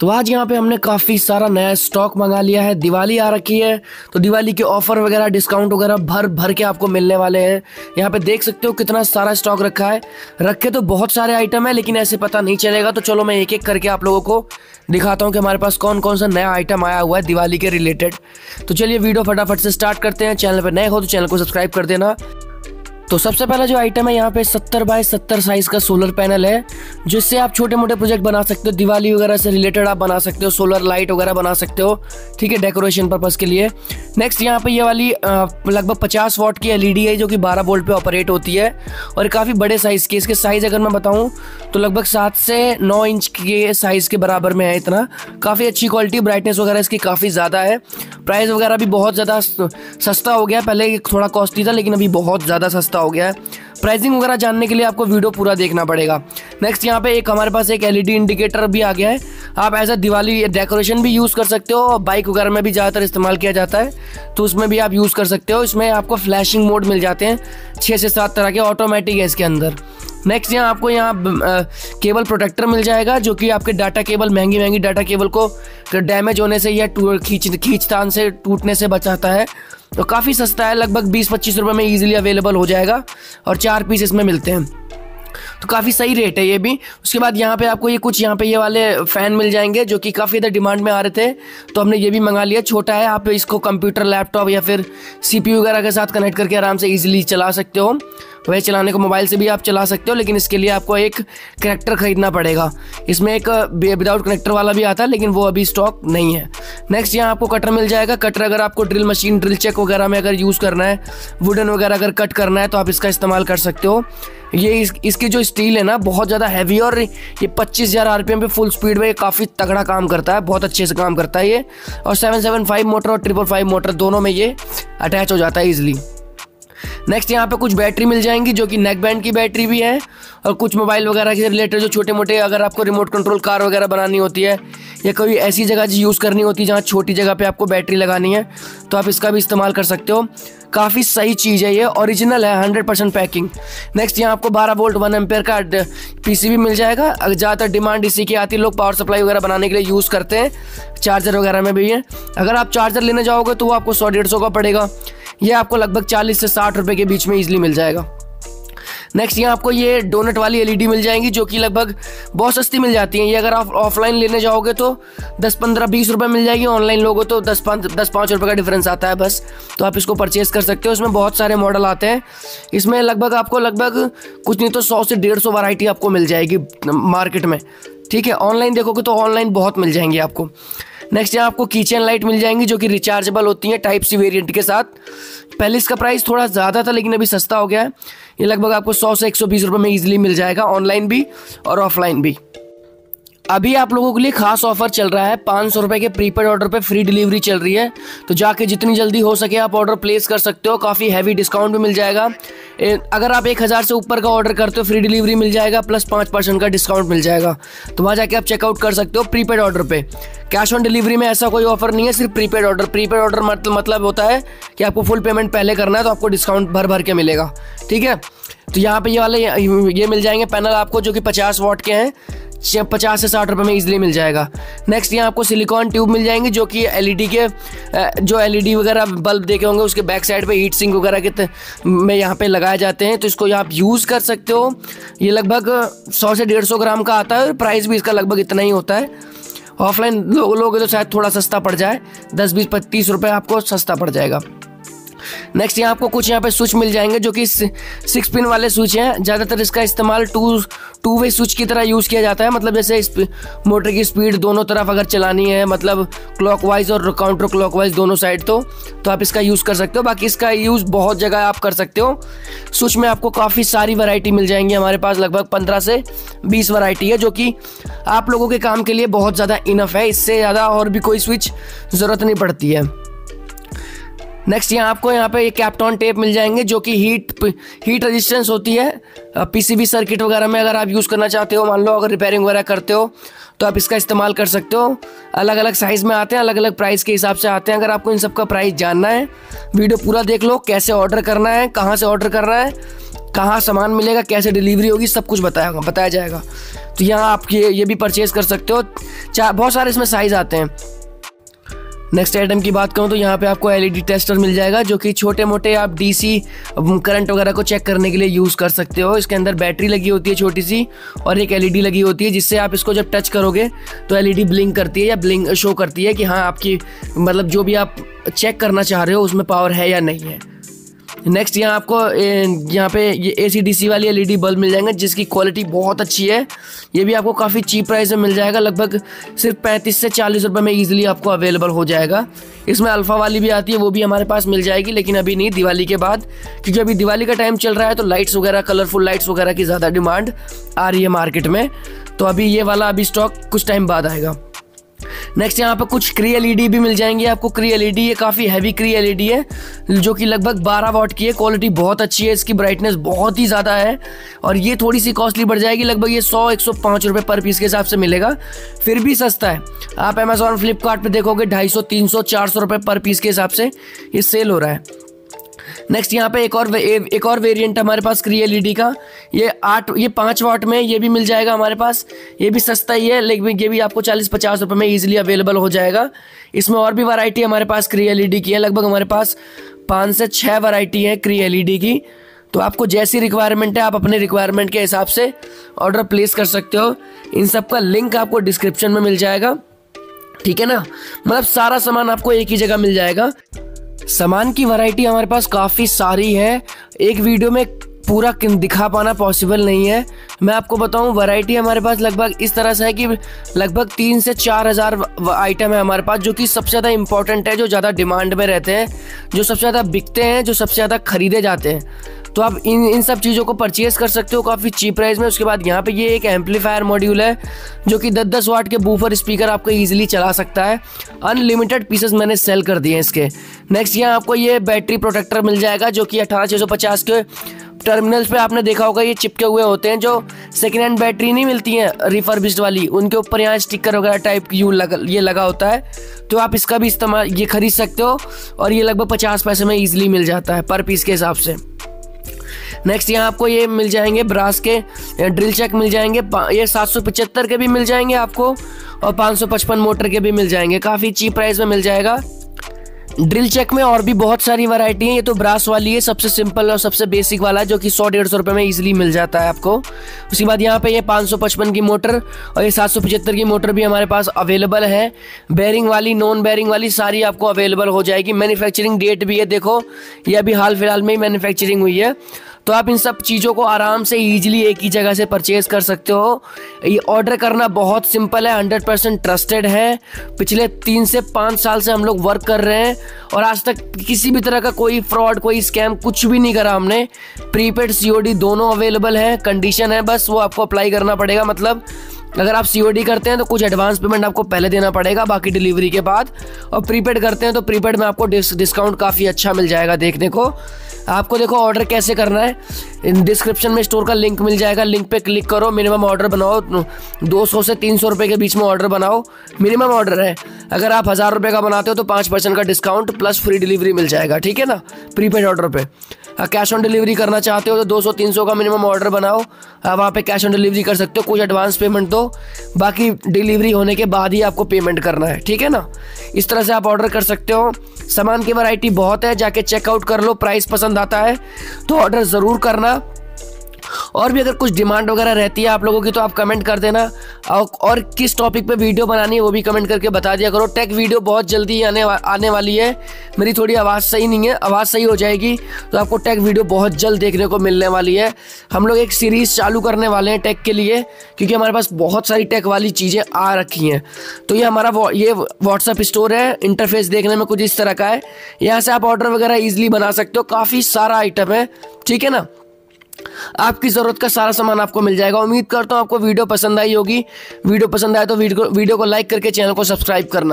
तो आज यहाँ पे हमने काफ़ी सारा नया स्टॉक मंगा लिया है। दिवाली आ रखी है तो दिवाली के ऑफ़र वगैरह डिस्काउंट वगैरह भर भर के आपको मिलने वाले हैं। यहाँ पे देख सकते हो कितना सारा स्टॉक रखा है। रखे तो बहुत सारे आइटम है, लेकिन ऐसे पता नहीं चलेगा। तो चलो मैं एक एक करके आप लोगों को दिखाता हूँ कि हमारे पास कौन कौन सा नया आइटम आया हुआ है दिवाली के रिलेटेड तो चलिए वीडियो फटाफट से स्टार्ट करते हैं। चैनल पर नए हो तो चैनल को सब्सक्राइब कर देना। तो सबसे पहला जो आइटम है यहाँ पे 70 बाय 70 साइज़ का सोलर पैनल है, जिससे आप छोटे मोटे प्रोजेक्ट बना सकते हो, दिवाली वगैरह से रिलेटेड आप बना सकते हो सोलर लाइट वगैरह बना सकते हो, ठीक है डेकोरेशन पर्पज के लिए। नेक्स्ट यहाँ पे ये वाली लगभग 50 वॉट की एलईडी है, जो कि 12 वोल्ट पे ऑपरेट होती है, और काफ़ी बड़े साइज़ की, इसके साइज़ अगर मैं बताऊँ तो लगभग सात से नौ इंच के साइज़ के बराबर में है इतना। काफ़ी अच्छी क्वालिटी ब्राइटनेस वगैरह इसकी काफ़ी ज़्यादा है। प्राइस वगैरह भी बहुत ज़्यादा सस्ता हो गया, पहले थोड़ा कॉस्टली था, लेकिन अभी बहुत ज़्यादा सस्ता हो गया है। प्राइसिंग वगैरह जानने के लिए आपको वीडियो पूरा देखना पड़ेगा। नेक्स्ट यहाँ पे एक हमारे पास एक एलईडी इंडिकेटर भी आ गया है। आप अ दिवाली डेकोरेशन भी यूज़ कर सकते हो और बाइक वगैरह में भी ज़्यादातर इस्तेमाल किया जाता है। तो उसमें भी आप यूज़ कर सकते हो। इसमें आपको फ्लैशिंग मोड मिल जाते हैं। छः से सात तरह के ऑटोमेटिक है इसके अंदर। नेक्स्ट यहाँ आपको यहाँ केबल प्रोटेक्टर मिल जाएगा, जो कि आपके डाटा केबल महँगी महँगी डाटा केबल को डैमेज होने से या खींच, खींचतान से, टूटने से बचाता है। तो काफ़ी सस्ता है, लगभग बीस पच्चीस रुपये में ईजिली अवेलेबल हो जाएगा, और चार पीस इसमें मिलते हैं। तो काफ़ी सही रेट है ये भी। उसके बाद यहाँ पे आपको ये कुछ, यहाँ पे ये वाले फ़ैन मिल जाएँगे, जो कि काफ़ी ज़्यादा डिमांड में आ रहे थे। तो हमने ये भी मंगा लिया, छोटा है, आप इसको कंप्यूटर लैपटॉप या फिर सी वगैरह के साथ कनेक्ट करके आराम से ईजिली चला सकते हो। वह चलाने को मोबाइल से भी आप चला सकते हो लेकिन इसके लिए आपको एक कनेक्टर खरीदना पड़ेगा। इसमें एक विदाउट कनेक्टर वाला भी आता है लेकिन वो अभी स्टॉक नहीं है। नेक्स्ट यहाँ आपको कटर मिल जाएगा। कटर अगर आपको ड्रिल मशीन ड्रिल चेक वगैरह में अगर यूज़ करना है वुडन वगैरह अगर कट करना है तो आप इसका इस्तेमाल कर सकते हो। ये इस, इसकी जो स्टील है ना बहुत ज़्यादा हैवी और ये पच्चीस हज़ार आर पे फुल स्पीड में काफ़ी तगड़ा काम करता है बहुत अच्छे से काम करता है ये। और सेवन सेवन फाइव मोटर और ट्रिपल फाइव मोटर दोनों में ये अटैच हो जाता है ईजिली नेक्स्ट यहाँ पे कुछ बैटरी मिल जाएँगी जो कि नेक बैंड की बैटरी भी है और कुछ मोबाइल वगैरह के रिलेटेड जो छोटे मोटे अगर आपको रिमोट कंट्रोल कार वगैरह बनानी होती है, या कोई ऐसी जगह यूज़ करनी होती है जहाँ छोटी जगह पर आपको बैटरी लगानी है तो आप इसका भी इस्तेमाल कर सकते हो। काफ़ी सही चीज़ है ये ओरिजिनल है हंड्रेड परसेंट पैकिंग नेक्स्ट यहाँ आपको बारह वोल्ट वन एम्पेयर का पीसीबी मिल जाएगा। अगर ज़्यादातर डिमांड इसी की आती है, लोग पावर सप्लाई वगैरह बनाने के लिए यूज़ करते हैं चार्जर वगैरह में भी है अगर आप चार्जर लेने जाओगे तो वो आपको सौ डेढ़ सौ का पड़ेगा। ये आपको लगभग चालीस से साठ रुपए के बीच में इजिली मिल जाएगा। नेक्स्ट यहाँ आपको ये डोनट वाली एलईडी मिल जाएँगी, जो कि लगभग बहुत सस्ती मिल जाती हैं। ये अगर आप ऑफलाइन लेने जाओगे तो दस पंद्रह बीस रुपये मिल जाएगी ऑनलाइन लोगो तो दस पाँच दस पाँच रुपये का डिफरेंस आता है बस। तो आप इसको परचेज कर सकते हो। इसमें बहुत सारे मॉडल आते हैं। इसमें लगभग आपको लगभग कुछ नहीं तो सौ से डेढ़ सौ आपको मिल जाएगी मार्केट में। ठीक है ऑनलाइन देखोगे तो ऑनलाइन बहुत मिल जाएँगी आपको। नेक्स्ट यहाँ आपको किचन लाइट मिल जाएँगी जो कि रिचार्जेबल होती है टाइप सी वेरिएंट के साथ। पहले इसका प्राइस थोड़ा ज़्यादा था, लेकिन अभी सस्ता हो गया है। ये लगभग आपको सौ से एक सौ बीस रुपये में ईजिली मिल जाएगा ऑनलाइन भी और ऑफलाइन भी। अभी आप लोगों के लिए खास ऑफ़र चल रहा है। पाँच सौ रुपये के प्रीपेड ऑर्डर पे फ्री डिलीवरी चल रही है। तो जाके जितनी जल्दी हो सके आप ऑर्डर प्लेस कर सकते हो। काफ़ी हैवी डिस्काउंट भी मिल जाएगा। अगर आप एक हज़ार से ऊपर का ऑर्डर करते हो, फ्री डिलीवरी मिल जाएगा, प्लस पाँच परसेंट का डिस्काउंट मिल जाएगा। तो वहाँ जाके आप चेकआउट कर सकते हो प्रीपेड ऑर्डर पे। कैश ऑन डिलीवरी में ऐसा कोई ऑफ़र नहीं है, सिर्फ़ प्रीपेड ऑर्डर प्रीपेड ऑर्डर मतलब होता है कि आपको फुल पेमेंट पहले करना है तो आपको डिस्काउंट भर भर के मिलेगा। ठीक है? तो यहाँ पे ये वाले, ये मिल जाएँगे पैनल आपको, जो कि पचास वॉट के हैं। पचास से साठ रुपये में इजीली मिल जाएगा। नेक्स्ट यहाँ आपको सिलिकॉन ट्यूब मिल जाएँगे, जो कि एलईडी के जो एलईडी वगैरह बल्ब देखे होंगे, उसके बैक साइड पे हीट सिंक वगैरह के, में यहाँ पे लगाए जाते हैं। तो इसको यहाँ आप यूज़ कर सकते हो। ये लगभग सौ से डेढ़ सौ ग्राम का आता है और प्राइस भी इसका लगभग इतना ही होता है। ऑफलाइन लोगे तो शायद थोड़ा सस्ता पड़ जाए। दस बीस पच्चीस रुपये आपको सस्ता पड़ जाएगा। नेक्स्ट यहाँ आपको कुछ यहाँ पे स्विच मिल जाएँगे जो कि सिक्स पिन वाले स्विच हैं। ज़्यादातर इसका इस्तेमाल टू टू वे स्विच की तरह यूज़ किया जाता है। मतलब जैसे मोटर की स्पीड दोनों तरफ़ अगर चलानी है मतलब क्लॉकवाइज और काउंटर क्लॉकवाइज दोनों साइड तो तो आप इसका यूज़ कर सकते हो। बाकी इसका यूज़ बहुत जगह आप कर सकते हो। स्विच में आपको काफ़ी सारी वैरायटी मिल जाएँगी हमारे पास, लगभग पंद्रह से बीस वैरायटी है, जो कि आप लोगों के काम के लिए बहुत ज़्यादा इनफ है। इससे ज़्यादा और भी कोई स्विच ज़रूरत नहीं पड़ती है। नेक्स्ट यहाँ आपको यहाँ पे ये कैप्टॉन टेप मिल जाएँगे जो कि हीट हीट रेजिस्टेंस होती है। पीसीबी सर्किट वगैरह में अगर आप यूज़ करना चाहते हो, मान लो अगर रिपेयरिंग वगैरह करते हो तो आप इसका इस्तेमाल कर सकते हो। अलग अलग साइज़ में आते हैं अलग अलग प्राइस के हिसाब से आते हैं। अगर आपको इन सब का प्राइस जानना है वीडियो पूरा देख लो, कैसे ऑर्डर करना है, कहाँ से ऑर्डर करना है, कहाँ सामान मिलेगा, कैसे डिलीवरी होगी, सब कुछ बताया बताया जाएगा। तो यहाँ आप ये ये भी परचेज़ कर सकते हो। चार बहुत सारे इसमें साइज़ आते हैं। नेक्स्ट आइटम की बात करूँ तो यहाँ पे आपको एलईडी टेस्टर मिल जाएगा, जो कि छोटे मोटे आप डीसी करंट वगैरह को चेक करने के लिए यूज़ कर सकते हो। इसके अंदर बैटरी लगी होती है छोटी सी और एक एलईडी लगी होती है, जिससे आप इसको जब टच करोगे तो एलईडी ब्लिंक करती है या ब्लिंक शो करती है कि हाँ आपकी मतलब जो भी आप चेक करना चाह रहे हो, उसमें पावर है या नहीं है। नेक्स्ट यहाँ आपको यहाँ पे ये ए सी डी सी वाली एलईडी बल्ब मिल जाएँगे, जिसकी क्वालिटी बहुत अच्छी है। ये भी आपको काफ़ी चीप प्राइस में मिल जाएगा, लगभग सिर्फ़ पैंतीस से चालीस रुपये में ईजिली आपको अवेलेबल हो जाएगा। इसमें अल्फ़ा वाली भी आती है, वो भी हमारे पास मिल जाएगी, लेकिन अभी नहीं, दिवाली के बाद, क्योंकि अभी दिवाली का टाइम चल रहा है तो लाइट्स वगैरह कलरफुल लाइट्स वगैरह की ज़्यादा डिमांड आ रही है मार्केट में। तो अभी ये वाला अभी स्टॉक कुछ टाइम बाद आएगा। नेक्स्ट यहाँ पे कुछ क्री एलईडी भी मिल जाएँगे आपको। क्री एलईडी ये काफ़ी हैवी क्री एलईडी है, जो कि लगभग 12 वॉट की है। क्वालिटी बहुत अच्छी है, इसकी ब्राइटनेस बहुत ही ज़्यादा है। और ये थोड़ी सी कॉस्टली बढ़ जाएगी, लगभग ये सौ, एक सौ पर पीस के हिसाब से मिलेगा। फिर भी सस्ता है। आप अमेजोन फ्लिपकार्ट देखोगे, ढाई सौ, तीन सौ, चार सौ रुपये पर पीस के हिसाब से ये सेल हो रहा है। नेक्स्ट यहाँ पे एक और एक और वेरिएंट हमारे पास क्री एल का। ये आठ, ये पाँच वाट में ये भी मिल जाएगा हमारे पास। ये भी सस्ता ही है, लेकिन ये भी आपको चालीस पचास रुपये में ईजिली अवेलेबल हो जाएगा। इसमें और भी वैरायटी हमारे पास क्री एल की है। लगभग हमारे पास पाँच से छः वैरायटी है क्री एल की। तो आपको जैसी रिक्वायरमेंट है, आप अपने रिक्वायरमेंट के हिसाब से ऑर्डर प्लेस कर सकते हो। इन सब का लिंक आपको डिस्क्रिप्शन में मिल जाएगा। ठीक है ना? मतलब सारा सामान आपको एक ही जगह मिल जाएगा। सामान की वैरायटी हमारे पास काफ़ी सारी है। एक वीडियो में पूरा दिखा पाना पॉसिबल नहीं है। मैं आपको बताऊँ वैरायटी हमारे पास लगभग इस तरह से है कि लगभग तीन से चार हज़ार आइटम है हमारे पास, जो कि सबसे ज़्यादा इंपॉर्टेंट है, जो ज़्यादा डिमांड में रहते हैं, जो सबसे ज़्यादा बिकते हैं, जो सबसे ज़्यादा खरीदे जाते हैं। तो आप इन इन सब चीज़ों को परचेज कर सकते हो काफ़ी चीप प्राइस में। उसके बाद यहाँ पे ये एक एम्पलीफायर मॉड्यूल है, जो कि दस दस वाट के बूफर स्पीकर आपको ईजिली चला सकता है। अनलिमिटेड पीसेस मैंने सेल कर दिए हैं इसके। नेक्स्ट यहाँ आपको ये बैटरी प्रोटेक्टर मिल जाएगा, जो कि अठारह के टर्मिनल्स पे आपने देखा होगा, ये चिपके हुए होते हैं, जो सेकेंड हैंड बैटरी नहीं मिलती हैं रिफर्बिश्ड वाली। उनके ऊपर यहाँ स्टिकर वगैरह टाइप यू लगा, ये लगा होता है। तो आप इसका भी इस्तेमाल ये खरीद सकते हो, और ये लगभग पचास पैसे में ईजिली मिल जाता है पर पीस के हिसाब से। नेक्स्ट यहाँ आपको ये मिल जाएँगे ब्रास के ड्रिल चेक मिल जाएँगे ये सात सौ पचहत्तर के भी मिल जाएँगे आपको, और पाँच सौ पचपन मोटर के भी मिल जाएँगे। काफ़ी चीप प्राइस में मिल जाएगा। ड्रिल चेक में और भी बहुत सारी वैरायटी है, ये तो ब्रास वाली है, सबसे सिंपल और सबसे बेसिक वाला, जो कि सौ, डेढ़ सौ रुपये में इजीली मिल जाता है आपको। उसके बाद यहाँ पे ये पाँच सौ पचपन की मोटर और ये सात सौ पचहत्तर की मोटर भी हमारे पास अवेलेबल है। बैरिंग वाली नॉन बैरिंग वाली सारी आपको अवेलेबल हो जाएगी। मैन्युफैक्चरिंग डेट भी है, देखो, ये अभी हाल फ़िलहाल में ही मैन्युफैक्चरिंग हुई है। तो आप इन सब चीज़ों को आराम से ईजिली एक ही जगह से परचेज कर सकते हो। ये ऑर्डर करना बहुत सिंपल है हंड्रेड परसेंट ट्रस्टेड है। पिछले तीन से पाँच साल से हम लोग वर्क कर रहे हैं और आज तक किसी भी तरह का कोई फ्रॉड कोई स्कैम कुछ भी नहीं करा हमने। प्रीपेड सीओडी दोनों अवेलेबल है कंडीशन है बस, वो आपको अप्लाई करना पड़ेगा। मतलब अगर आप सीओडी करते हैं तो कुछ एडवांस पेमेंट आपको पहले देना पड़ेगा, बाकी डिलीवरी के बाद। और प्रीपेड करते हैं तो प्रीपेड में आपको डिस्काउंट काफ़ी अच्छा मिल जाएगा देखने को। आपको देखो ऑर्डर कैसे करना है। डिस्क्रिप्शन में स्टोर का लिंक मिल जाएगा। लिंक पे क्लिक करो मिनिमम ऑर्डर बनाओ। 200 से 300 रुपए के बीच में ऑर्डर बनाओ। मिनिमम ऑर्डर है। अगर आप हज़ार रुपये का बनाते हो तो पाँच परसेंट का डिस्काउंट प्लस फ्री डिलीवरी मिल जाएगा, ठीक है ना? प्रीपेड ऑर्डर पे। कैश ऑन डिलीवरी करना चाहते हो तो 200-300 का मिनिमम ऑर्डर बनाओ। आप वहाँ पे कैश ऑन डिलीवरी कर सकते हो। कुछ एडवांस पेमेंट दो। बाकी डिलीवरी होने के बाद ही आपको पेमेंट करना है, ठीक है ना? इस तरह से आप ऑर्डर कर सकते हो। सामान की वैरायटी बहुत है, जाके चेकआउट कर लो प्राइस पसंद आता है तो ऑर्डर ज़रूर करना। और भी अगर कुछ डिमांड वगैरह रहती है आप लोगों की तो आप कमेंट कर देना। और किस टॉपिक पे वीडियो बनानी है वो भी कमेंट करके बता दिया करो। टेक वीडियो बहुत जल्दी आने वा, आने वाली है। मेरी थोड़ी आवाज़ सही नहीं है आवाज़ सही हो जाएगी। तो आपको टेक वीडियो बहुत जल्द देखने को मिलने वाली है। हम लोग एक सीरीज़ चालू करने वाले हैं टेक के लिए क्योंकि हमारे पास बहुत सारी टेक वाली चीज़ें आ रखी हैं। तो ये हमारा ये व्हाट्सअप स्टोर है इंटरफेस देखने में कुछ इस तरह का है। यहाँ से आप ऑर्डर वगैरह ईजिली बना सकते हो काफ़ी सारा आइटम है ठीक है ना? आपकी ज़रूरत का सारा सामान आपको मिल जाएगा। उम्मीद करता हूँ आपको वीडियो पसंद आई होगी। वीडियो पसंद आए तो वीडियो को लाइक करके चैनल को सब्सक्राइब करना।